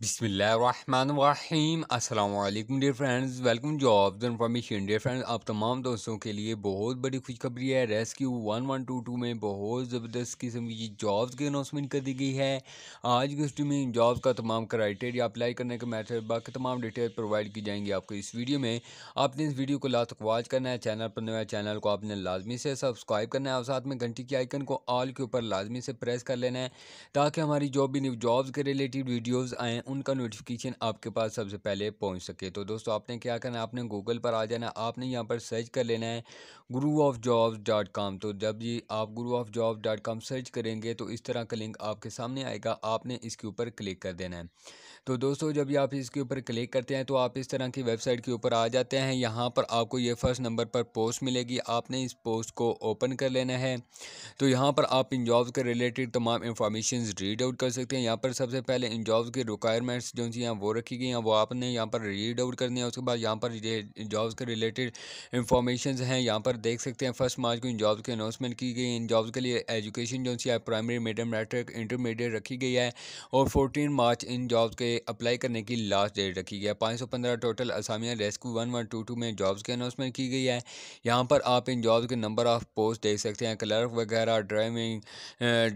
बिसमीम अल्लाम dear friends welcome jobs information dear friends आप तमाम दोस्तों के लिए बहुत बड़ी खुशखबरी है। Rescue one one two two में बहुत ज़बरदस्त किस्म की जॉब्स की अनाउंसमेंट कर दी गई है। आज की स्टूडियो में जॉब्स का तमाम क्राइटेरिया अप्लाई करने का मैथड बाकी तमाम डिटेल प्रोवाइड की जाएँगी आपको इस वीडियो में। आपने इस वीडियो को लास्ट तक वॉच करना है। चैनल पर नया चैनल को आपने लाजमी से सब्सक्राइब करना है और साथ में घंटी के आइकन को ऑल के ऊपर लाजमी से प्रेस कर लेना है, ताकि हमारी जॉब भी जॉब्स के रिलेटेड वीडियोज़ आएँ उनका नोटिफिकेशन आपके पास सबसे पहले पहुँच सके। तो दोस्तों, आपने क्या करना है? आपने गूगल पर आ जाना आपने यहाँ पर सर्च कर लेना है गुरु ऑफ़ जॉब्स डॉट कॉम तो जब ये आप Guru of job dot com search करेंगे तो इस तरह का लिंक आपके सामने आएगा। आपने इसके ऊपर क्लिक कर देना है। तो दोस्तों, जब आप इसके ऊपर क्लिक करते हैं तो आप इस तरह की वेबसाइट के ऊपर आ जाते हैं। यहाँ पर आपको ये फ़र्स्ट नंबर पर पोस्ट मिलेगी। आपने इस पोस्ट को ओपन कर लेना है। तो यहाँ पर आप इन जॉब्स के रिलेटेड तमाम इंफॉर्मेशन रीड आउट कर सकते हैं। यहाँ पर सबसे पहले इन जॉब्स की रिक्वायरमेंट्स जो सी हैं वो रखी गई हैं, वो आपने यहाँ पर रीड आउट करनी है, उसके बाद यहाँ पर ये जॉब्स के रिलेटेड इंफॉर्मेशन हैं, यहाँ पर देख सकते हैं फ़र्स्ट मार्च को इन जॉब्स की अनाउंसमेंट की गई इन जॉब्स के लिए एजुकेशन जो सी है प्राइमरी मीडियम मैट्रिक इंटरमीडिएट रखी गई है और फोर्टीन मार्च इन जॉब्स के अप्लाई करने की लास्ट डेट रखी गई है। पाँच सौ पंद्रह total Asamiya rescue one one two two में जॉब्स की अनाउंसमेंट की गई है। यहाँ पर आप इन जॉब्स के नंबर ऑफ़ पोस्ट देख सकते हैं क्लर्क वगैरह ड्राइविंग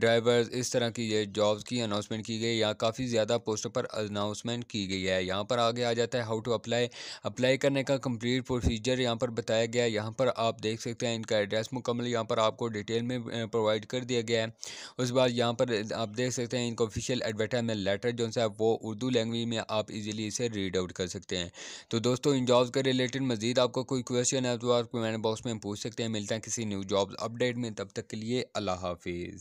ड्राइवर्स इस तरह की ये जॉब्स की अनाउंसमेंट की गई या काफ़ी ज़्यादा पोस्टों पर अनाउंसमेंट की गई है। यहाँ पर आगे आ जाता है हाउ टू अप्लाई अप्लाई करने का कंप्लीट प्रोसीजर यहाँ पर बताया गया है। यहाँ पर आप देख सकते हैं इनका एड्रेस मुकम्मल यहाँ पर आपको डिटेल में प्रोवाइड कर दिया गया है। उस बाद यहाँ पर आप देख सकते हैं इनका ऑफिशियल एडवर्टाइजमेंट लेटर जो है वो उर्दू लैंग्वेज में आप इजीली इसे रीड आउट कर सकते हैं। तो दोस्तों, इन जॉब्स के रिलेटेड मजीद आपको कोई क्वेश्चन है तो आप कमेंट बॉक्स में पूछ सकते हैं। मिलता है किसी न्यू जॉब अपडेट में। तब तक के लिए अल्लाह हाफिज़।